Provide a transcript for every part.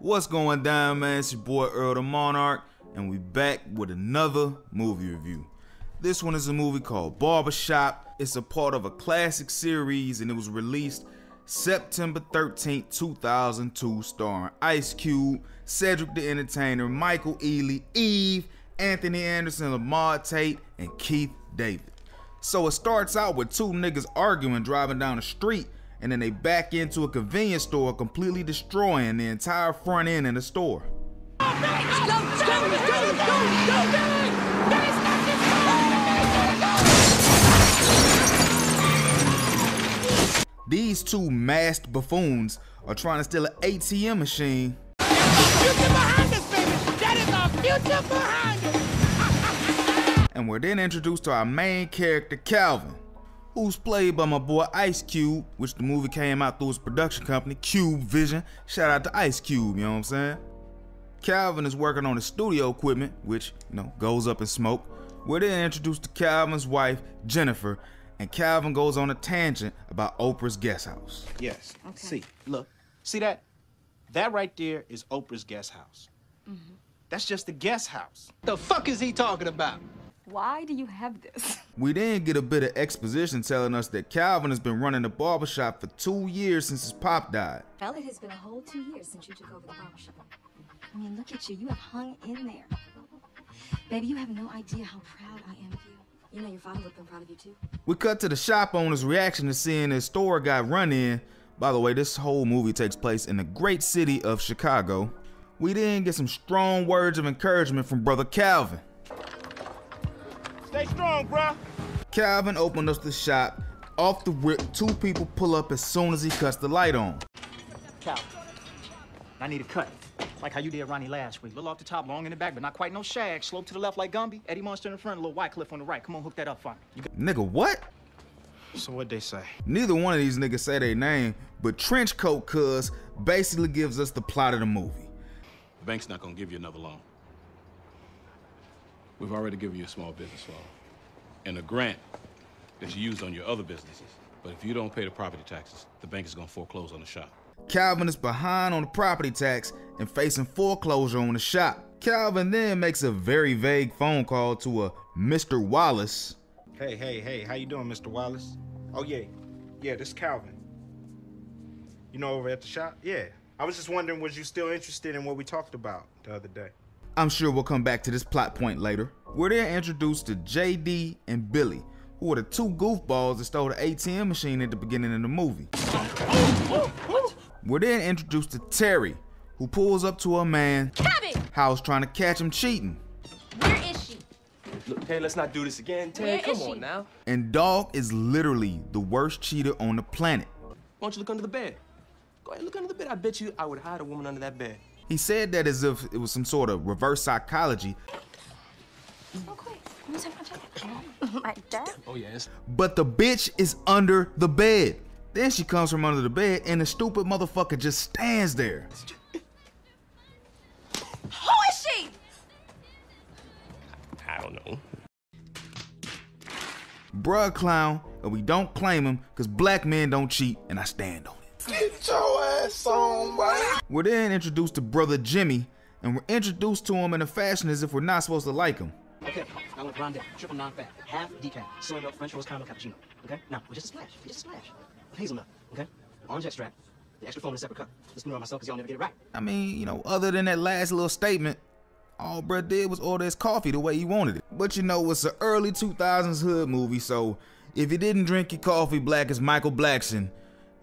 What's going down, man? It's your boy Earl the Monarch, and we back with another movie review. This one is a movie called Barbershop. It's a part of a classic series, and it was released September 13th, 2002, starring Ice Cube, Cedric the Entertainer, Michael Ealy, Eve, Anthony Anderson, Lamar Tate, and Keith David. So it starts out with two niggas arguing driving down the street and then they back into a convenience store, completely destroying the entire front end of the store. These two masked buffoons are trying to steal an ATM machine. and we're then introduced to our main character, Calvin who's played by my boy Ice Cube, which the movie came out through his production company, CubeVision. Shout out to Ice Cube, you know what I'm saying? Calvin is working on his studio equipment, which, you know, goes up in smoke. We're then introduced to Calvin's wife, Jennifer, and Calvin goes on a tangent about Oprah's guest house. Yes. Okay. See, look, see that? That right there is Oprah's guest house. Mm -hmm. That's just the guest house. The fuck is he talking about? Why do you have this? We then get a bit of exposition telling us that Calvin has been running the barbershop for two years since his pop died. Well, it has been a whole two years since you took over the barbershop. I mean, look at you. You have hung in there. Baby, you have no idea how proud I am of you. You know your father would have been proud of you too. We cut to the shop owner's reaction to seeing his store got run in. By the way, this whole movie takes place in the great city of Chicago. We then get some strong words of encouragement from brother Calvin. Stay strong, bruh. Calvin opened up the shop. Off the rip, two people pull up as soon as he cuts the light on. Calvin, I need a cut. Like how you did Ronnie last week. Little off the top, long in the back, but not quite no shag. Slope to the left like Gumby. Eddie Munster in the front, a little white cliff on the right. Come on, hook that up for me. Nigga, what? So what they say? Neither one of these niggas say their name, but Trenchcoat Cuz basically gives us the plot of the movie. The bank's not gonna give you another loan. We've already given you a small business loan and a grant that you use on your other businesses. But if you don't pay the property taxes, the bank is gonna foreclose on the shop. Calvin is behind on the property tax and facing foreclosure on the shop. Calvin then makes a very vague phone call to a Mr. Wallace. Hey, hey, hey, how you doing, Mr. Wallace? Oh yeah, yeah, this is Calvin. You know over at the shop? Yeah. I was just wondering, was you still interested in what we talked about the other day? I'm sure we'll come back to this plot point later. We're then introduced to JD and Billy, who are the two goofballs that stole the ATM machine at the beginning of the movie. We're then introduced to Terry, who pulls up to a man house trying to catch him cheating. Where is she? Look, Terry, let's not do this again. Terry, come on now. And Dog is literally the worst cheater on the planet. Why don't you look under the bed? Go ahead, look under the bed. I bet you I would hide a woman under that bed. He said that as if it was some sort of reverse psychology. My dad? Oh, yes. But the bitch is under the bed. Then she comes from under the bed and the stupid motherfucker just stands there. Who is she? I don't know. Bruh clown, and we don't claim him because black men don't cheat, and I stand on it. Get your ass on, boy. We're then introduced to brother Jimmy, and we're introduced to him in a fashion as if we're not supposed to like him. Okay, now with grande, triple non-fat, half decaf, soy milk, French roast caramel cappuccino. Okay, now with just a splash, just a splash of hazelnut. Okay, orange extract, the extra foam in a separate cup. Listen to myself, cause y'all never get it right. I mean, you know, other than that last little statement, all Brett did was order his coffee the way he wanted it. But you know, it's an early 2000s hood movie, so if you didn't drink your coffee black as Michael Blackson,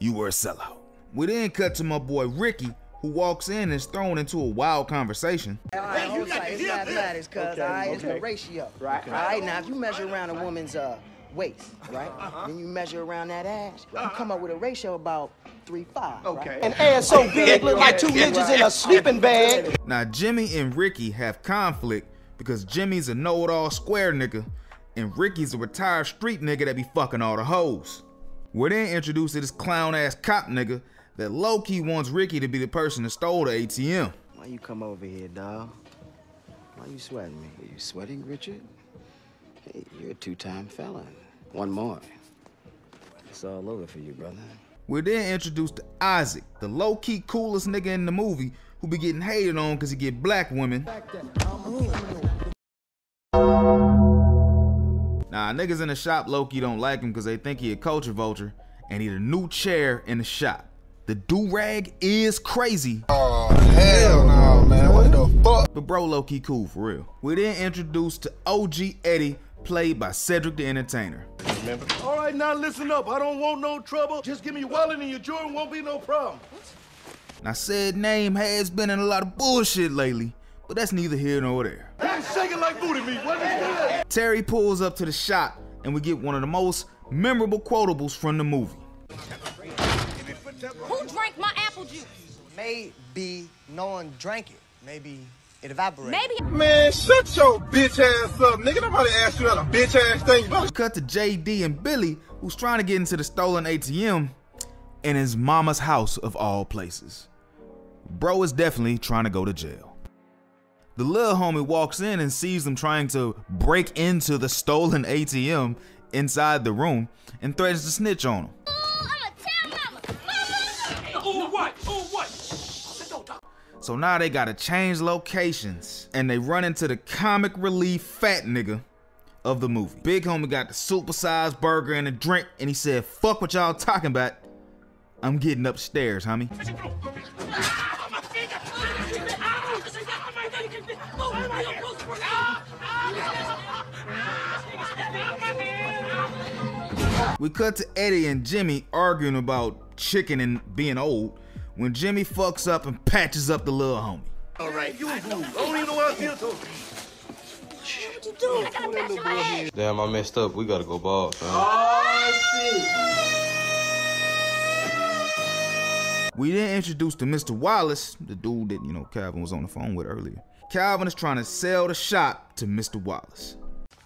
you were a sellout. We then cut to my boy Ricky, who walks in and is thrown into a wild conversation. All right, hold tight. It's mathematics, cuz. Okay, all right, okay. it's the ratio. Right. All right, now if you measure around a woman's uh, waist, right? Uh-huh. Then you measure around that ass. You come up with a ratio about three five. Okay. Right? An ass so big, look like two ninjas in a sleeping bag. Now Jimmy and Ricky have conflict because Jimmy's a know-it-all square nigga, and Ricky's a retired street nigga that be fucking all the hoes. We're then introduced to this clown ass cop nigga that low-key wants Ricky to be the person that stole the ATM. Why you come over here, dawg? Why you sweating me? Are you sweating, Richard? Hey, you're a two-time felon. One more. It's all over for you, brother. We're then introduced to Isaac, the low-key coolest nigga in the movie who be getting hated on because he get black women. Nah, niggas in the shop low-key don't like him because they think he a culture vulture and he the new chair in the shop. The do-rag is crazy. Oh, hell no, man. What the fuck? But bro low-key cool for real. We then introduced to OG Eddie, played by Cedric the Entertainer. Remember? All right, now listen up. I don't want no trouble. Just give me your wallet and your Jordan, won't be no problem. Now said name has been in a lot of bullshit lately, but that's neither here nor there. Hey, like booty meat. What is that? Terry pulls up to the shop and we get one of the most memorable quotables from the movie. Who drank my apple juice? Maybe no one drank it. Maybe it evaporated. Maybe. Man, shut your bitch ass up, nigga. Nobody asked you that a bitch ass thing. You better Cut to JD and Billy, who's trying to get into the stolen ATM in his mama's house of all places. Bro is definitely trying to go to jail. The little homie walks in and sees them trying to break into the stolen ATM inside the room and threatens to snitch on what? So now they gotta change locations and they run into the comic relief fat nigga of the movie. Big homie got the supersized burger and a drink and he said, fuck what y'all talking about. I'm getting upstairs, homie. We cut to Eddie and Jimmy arguing about chicken and being old when Jimmy fucks up and patches up the little homie. All right, you a fool. I don't even know how I feel to What you do? I gotta patch my head. Damn, I messed up. We gotta go bald, fam. Oh, we then introduced to Mr. Wallace, the dude that, you know, Calvin was on the phone with earlier. Calvin is trying to sell the shop to Mr. Wallace.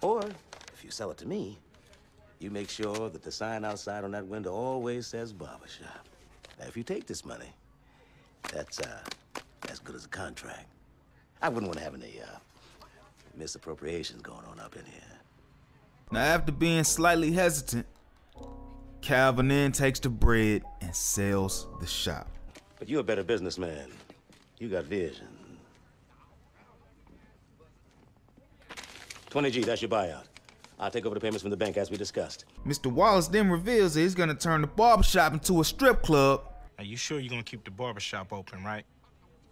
Or, if you sell it to me, you make sure that the sign outside on that window always says barbershop. Now, if you take this money, that's, uh, as good as a contract. I wouldn't want to have any, uh, misappropriations going on up in here. Now, after being slightly hesitant, Calvin then takes the bread and sells the shop. But you're a better businessman. You got vision. 20G, that's your buyout. I'll take over the payments from the bank as we discussed. Mr. Wallace then reveals that he's gonna turn the barbershop into a strip club. Are you sure you're gonna keep the barbershop open, right?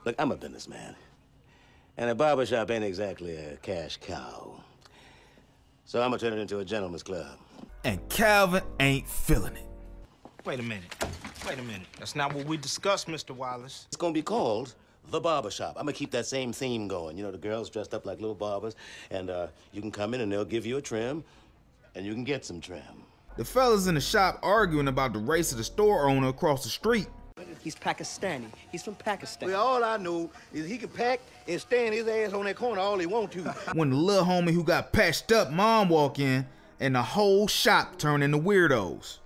Look, I'm a businessman. And a barbershop ain't exactly a cash cow. So I'm gonna turn it into a gentleman's club. And Calvin ain't feeling it. Wait a minute. Wait a minute. That's not what we discussed, Mr. Wallace. It's gonna be called the barbershop. I'm gonna keep that same theme going. You know, the girls dressed up like little barbers, and uh, you can come in and they'll give you a trim, and you can get some trim. The fellas in the shop arguing about the race of the store owner across the street. He's Pakistani. He's from Pakistan. Well, all I know is he can pack and stand his ass on that corner all he want to. When the little homie who got patched up mom walk in and the whole shop turn into weirdos.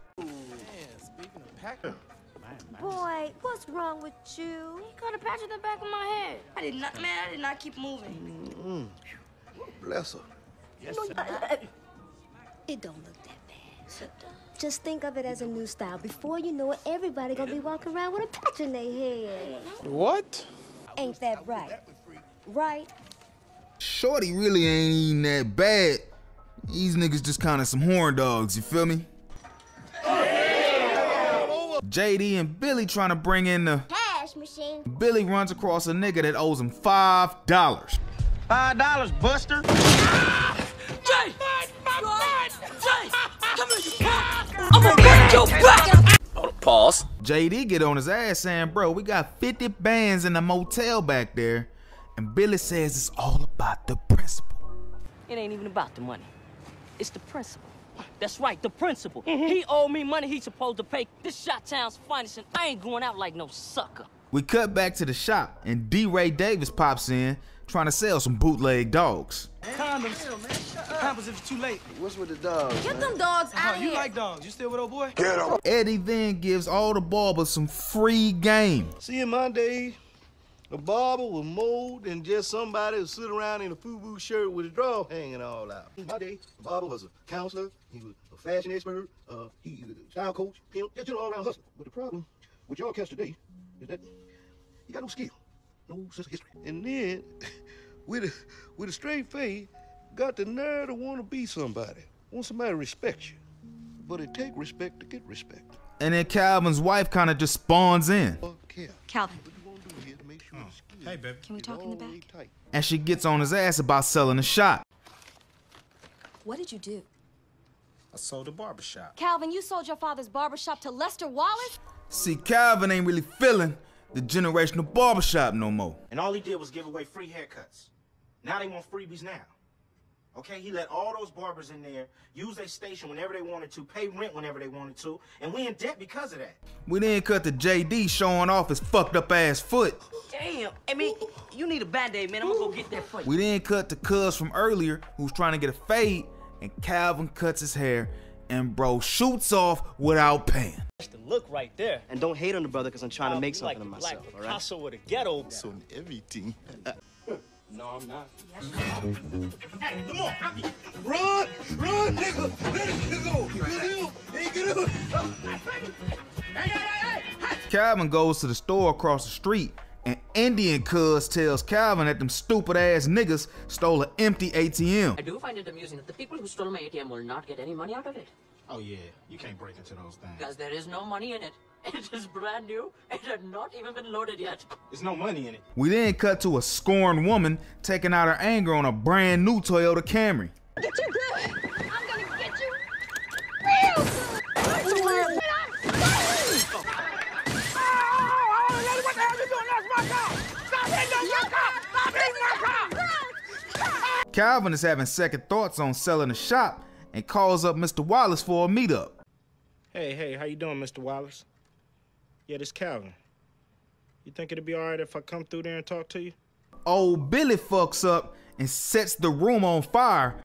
Boy, what's wrong with you? You got a patch on the back of my head. I did not, man, I did not keep moving. Mmm, Bless her. Yes, uh, uh, It don't look that bad. Just think of it as a new style. Before you know it, everybody gonna be walking around with a patch in their head. What? Ain't that right? Right? Shorty really ain't even that bad. These niggas just kind of some horn dogs, you feel me? JD and Billy trying to bring in the Cash machine. Billy runs across a nigga that owes him five dollars. Five dollars, Buster. Jay! Jay! Come here, you! I'm gonna break your back! Pause. JD get on his ass saying, bro, we got 50 bands in the motel back there. And Billy says it's all about the principle. It ain't even about the money. It's the principle. That's right, the principle. Mm-hmm. He owed me money he's supposed to pay. This shot town's finest, and I ain't going out like no sucker. We cut back to the shop and DeRay Davis pops in trying to sell some bootleg dogs. Condoms. What happens if it's too late? What's with the dogs? Get them dogs uh-huh, out of you like dogs. You still with old boy? Get him. Eddie then gives all the barbers some free game. See you Monday. The barber was more than just somebody who sit around in a FUBU shirt with a draw hanging all out. In my day, the barber was a counselor, he was a fashion expert, uh, he was a child coach, pimp, just an all-around hustler. But the problem with y'all cats today is that you got no skill, no sense of history. And then, with a, with a straight face, got the nerve to want to be somebody, want somebody to respect you. But it take respect to get respect. And then Calvin's wife kind of just spawns in. Calvin, Hey, baby. can we talk in the back? And she gets on his ass about selling the shop. What did you do? I sold a barbershop. Calvin, you sold your father's barbershop to Lester Wallace? See, Calvin ain't really feeling the generational barbershop no more. And all he did was give away free haircuts. Now they want freebies now. Okay, he let all those barbers in there use their station whenever they wanted to, pay rent whenever they wanted to, and we in debt because of that. We then cut to JD showing off his fucked up ass foot. Damn. I mean, you need a band-aid, man. I'm gonna go get that for you. We then cut to Cuz from earlier who's trying to get a fade, and Calvin cuts his hair, and bro shoots off without paying. That's the look right there. And don't hate on the brother because I'm trying to I'll make something like of myself, Black all right? Picasso with a ghetto. So everything. Uh, No, I'm not. Hey, come on, Rocky. Run! Run, nigga! Let it go! Get up! Hey, get up! Hey, hey, hey, hey! Calvin goes to the store across the street, and Indian Cuz tells Calvin that them stupid ass niggas stole an empty ATM. I do find it amusing that the people who stole my ATM will not get any money out of it. Oh yeah, you can't break into those things. Because there is no money in it. It is brand new. It had not even been loaded yet. There's no money in it. We then cut to a scorned woman taking out her anger on a brand new Toyota Camry. Get you good. I'm gonna get you real good. Calvin is having second thoughts on selling the shop and calls up Mr. Wallace for a meetup. Hey, hey, how you doing, Mr. Wallace? Yeah, this Calvin. You think it'd be all right if I come through there and talk to you? Old Billy fucks up and sets the room on fire.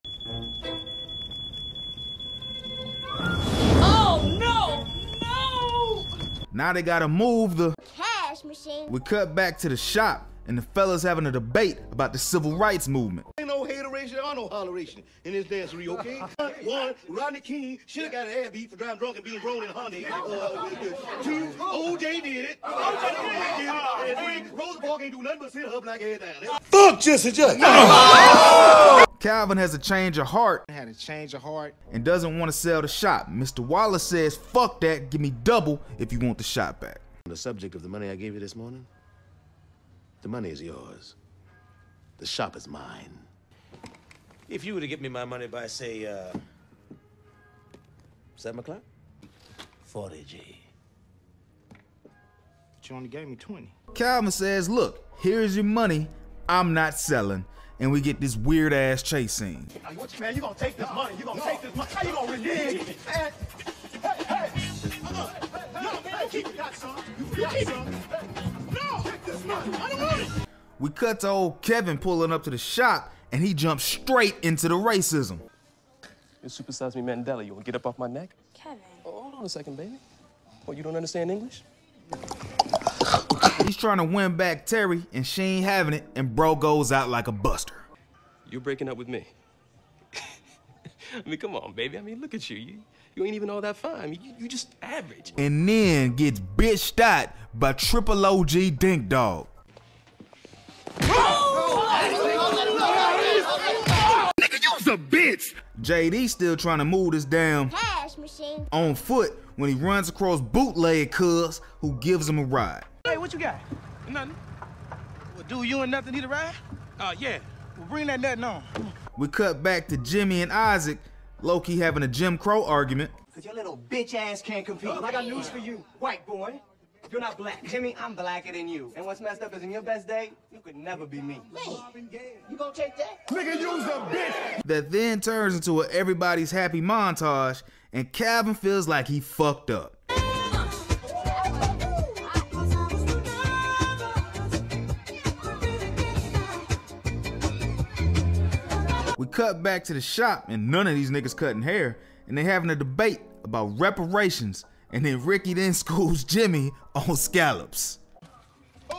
Oh no! No! Now they gotta move the. Cash machine. We cut back to the shop and the fellas having a debate about the civil rights movement. Ain't no hateration or no holleration in this dancery, okay? One, Rodney King should have got an ass beat for driving drunk and being thrown in a Hyundai. Uh, two, OJ did it. OJ did it. And three, Rosa Parks ain't do nothing but sit her black ass down. Fuck Jesse Jackson. Calvin has a change of heart had a change of heart. and doesn't want to sell the shop. Mr. Wallace says, fuck that, give me double if you want the shop back. On the subject of the money I gave you this morning, the money is yours. The shop is mine. If you were to give me my money by, say, uh, 7 o'clock? 40 G. But you only gave me 20. Calvin says, look, here's your money, I'm not selling. And we get this weird ass chase scene. Hey, you, man, you gonna take this money. You gonna take this money. How you gonna renege? Man, hey, hey. Uh-uh. No, man, keep it. Got some. You got some. No, take this money. I don't want it. We cut to old Kevin pulling up to the shop and he jumps straight into the racism. You supersize me Mandela. You wanna get up off my neck? Kevin. Oh, hold on a second, baby. What, you don't understand English? He's trying to win back Terry and she ain't having it and bro goes out like a buster. You're breaking up with me. I mean, come on, baby. I mean, look at you. You, you ain't even all that fine. I mean, you, you just average. And then gets bitched out by Triple OG Dink Dog. Nigga, you's a bitch. JD still trying to move this damn Cash machine. on foot when he runs across bootleg cuz who gives him a ride. Hey, what you got? Nothing. Well, do you and nothing need a ride? Uh, yeah. Well, bring that nothing on. We cut back to Jimmy and Isaac, Loki having a Jim Crow argument. Cause your little bitch ass can't compete. I got news for you, white boy. You're not black. Jimmy, I'm blacker than you. And what's messed up is in your best day, you could never be me. Man, you gonna take that? Nigga, you's a bitch. That then turns into a everybody's happy montage, and Calvin feels like he fucked up. We cut back to the shop, and none of these niggas cutting hair, and they having a debate about reparations, and then Ricky then schools Jimmy on scallops.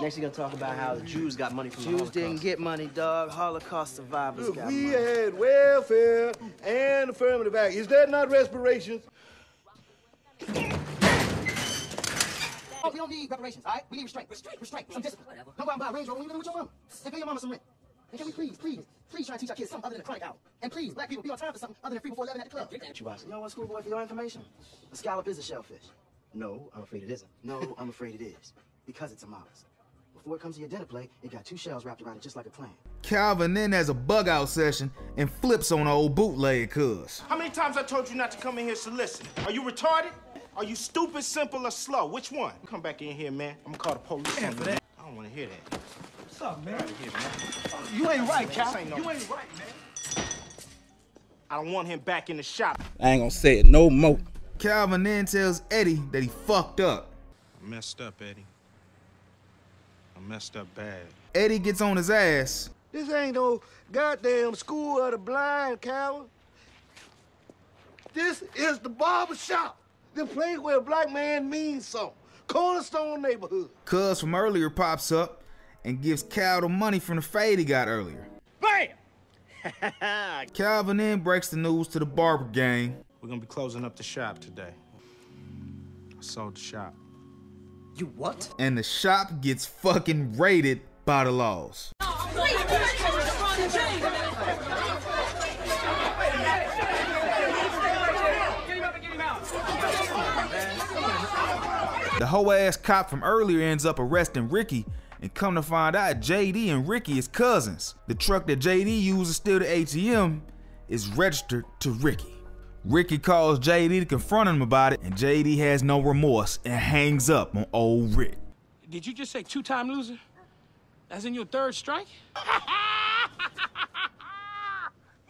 Next, you're gonna talk about how the Jews got money from the Jews Holocaust. didn't get money, dog. Holocaust survivors Look, got we money. had welfare and affirmative action. Is that not reparations? Oh, we don't need reparations, all right? We need restraint. Restraint, restraint, some discipline. Whatever. Don't go out and buy a Range Rover when you live with your mama. And pay your mama some rent. And can we please, please, please try to teach our kids something other than a chronic hour? And please, black people, be on time for something other than free before 11 at the club. Get you, You know what, schoolboy, for your information? A scallop is a shellfish. No, I'm afraid it isn't. No, I'm afraid it is. Because it's a mollusk. Before it comes to your dinner plate, it got two shells wrapped around it just like a clam. Calvin then has a bug out session and flips on old bootleg cuz. How many times I told you not to come in here solicit? Are you retarded? Are you stupid, simple, or slow? Which one? Come back in here, man. I'm gonna call the police on you. I don't wanna hear that. What's up, man? Here, man. You ain't right, This Cal. ain't no- You ain't right, man. I don't want him back in the shop. I ain't gonna say it no more. Calvin then tells Eddie that he fucked up. I messed up, Eddie. I messed up bad. Eddie gets on his ass. This ain't no goddamn school of the blind, Calvin. This is the barber shop. The place where a black man means something. Cornerstone neighborhood. Cuz from earlier pops up and gives Cal the money from the fade he got earlier. Bam! Calvin then breaks the news to the barber gang. We're gonna be closing up the shop today. I sold the shop. You what? And the shop gets fucking raided by the laws. The hoe ass cop from earlier ends up arresting Ricky and come to find out JD and Ricky is cousins. The truck that JD used to steal the ATM is registered to Ricky. Ricky calls JD to confront him about it and JD has no remorse and hangs up on old Rick. Did you just say two-time loser? As in your third strike?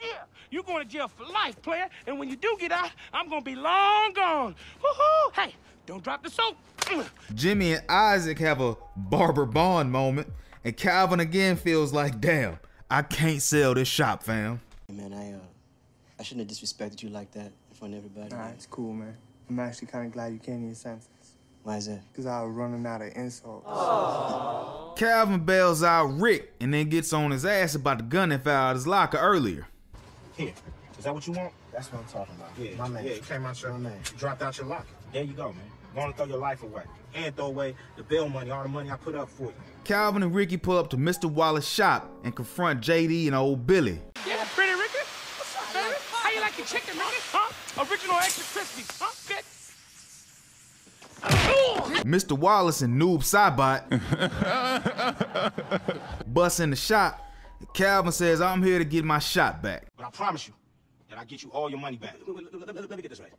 yeah, you're going to jail for life, player. And when you do get out, I'm gonna be long gone. Woo-hoo! Hey, don't drop the soap. Jimmy and Isaac have a Barber Bond moment and Calvin again feels like, damn, I can't sell this shop, fam. Man, I, uh, I shouldn't have disrespected you like that in front of everybody. Nah, it's cool, man. I'm actually kind of glad you came to your senses. Why is that? Because I was running out of insults. Calvin bails out Rick and then gets on his ass about the gun that fell out his locker earlier. Here. Is that what you want? That's what I'm talking about. Yeah, My man. Yeah, it came out your My man. You dropped out your locker. There you go, man. Go to throw your life away. And throw away the bill money, all the money I put up for you. Calvin and Ricky pull up to Mr. Wallace's shop and confront JD and old Billy. Yeah, pretty Ricky. What's up, baby? How you like your chicken, Ricky? Huh? Original extra crispy. Huh? Good. Mr. Wallace and Noob Saibot bust in the shop. Calvin says, I'm here to get my shot back. But I promise you that I get you all your money back. Let me get this right.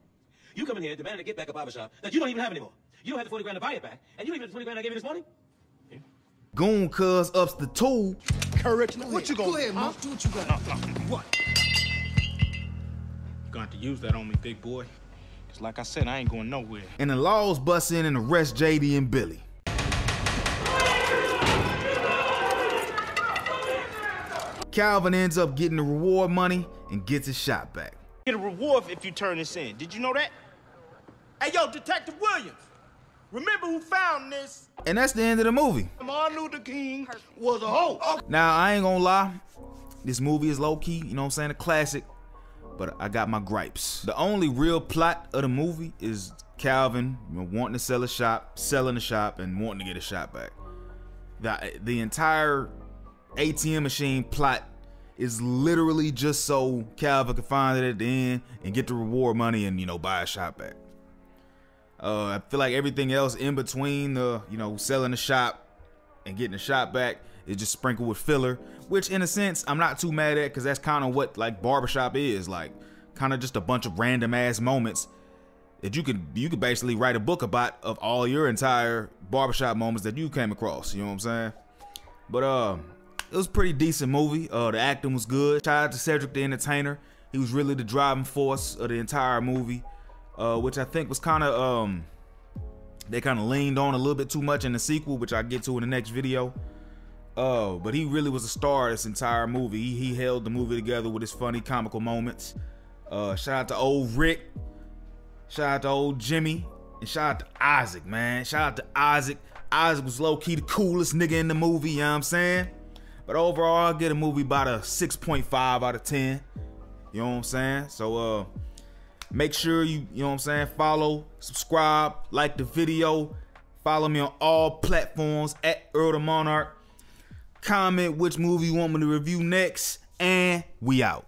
You come in here demanding to get back a barbershop that you don't even have anymore. You don't have the 40 grand to buy it back. And you don't even have the 20 grand I gave you this morning? Goon cuz ups the tool. Courage. What you gonna Go ahead, do? Do what you got. What? You're gonna have to use that on me, big boy. Cause like I said, I ain't going nowhere. And the laws bust in and arrest JD and Billy. Calvin ends up getting the reward money and gets his shot back. Get a reward if you turn this in. Did you know that? Hey, yo, Detective Williams. Remember who found this? And that's the end of the movie. Martin Luther King was a hoe. Oh. Now, I ain't gonna lie, this movie is low key, you know what I'm saying, a classic, but I got my gripes. The only real plot of the movie is Calvin you know, wanting to sell a shop, selling the shop, and wanting to get a shop back. The, the entire ATM machine plot is literally just so Calvin can find it at the end and get the reward money and, you know, buy a shop back. Uh, I feel like everything else in between the, you know, selling the shop and getting the shop back is just sprinkled with filler, which in a sense I'm not too mad at because that's kind of what like barbershop is like, kind of just a bunch of random ass moments that you could you could basically write a book about of all your entire barbershop moments that you came across. You know what I'm saying? But uh, it was pretty decent movie. Uh, the acting was good. Shout out to Cedric the Entertainer. He was really the driving force of the entire movie, uh, which I think was kind of um they kind of leaned on a little bit too much in the sequel, which I get to in the next video. Uh, but he really was a star this entire movie. He, he held the movie together with his funny comical moments. Uh, shout out to old Rick. Shout out to old Jimmy. And shout out to Isaac, man. Shout out to Isaac. Isaac was low key the coolest nigga in the movie, you know what I'm saying? But overall, I get a movie about a 6.5 out of 10. You know what I'm saying? So uh make sure you, you know what I'm saying, follow, subscribe, like the video, follow me on all platforms at Earl the Monarch. Comment which movie you want me to review next, and we out.